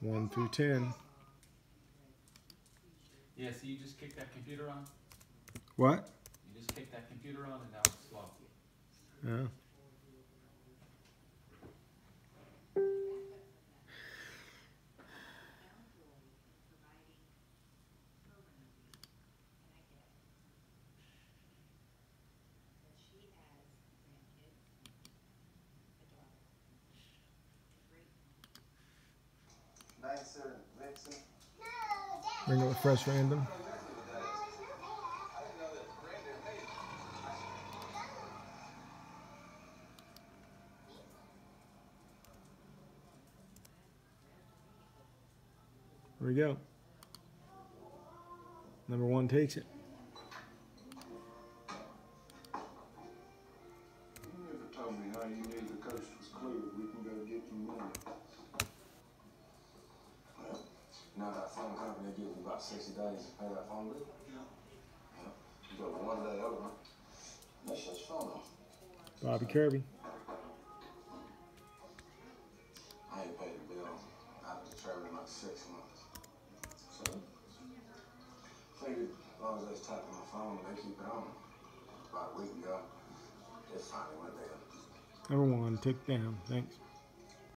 1 through 10. Yeah, so you just kicked that computer on? What? You just kicked that computer on and now it's slow. Yeah. Bring up a fresh random. Here we go. Number one takes it. You never told me how you knew the coast was clear. We can go get money. Well, now that phone company gives you about sixty days to pay that phone bill. Yeah. You got one day over. They shut your phone off. Bobby Kirby. I ain't paid the bill. I've been traveling like six months. So, figured as long as they was tapping my phone they keep it on. About a week ago, it finally went down. Number one, take down. Thanks.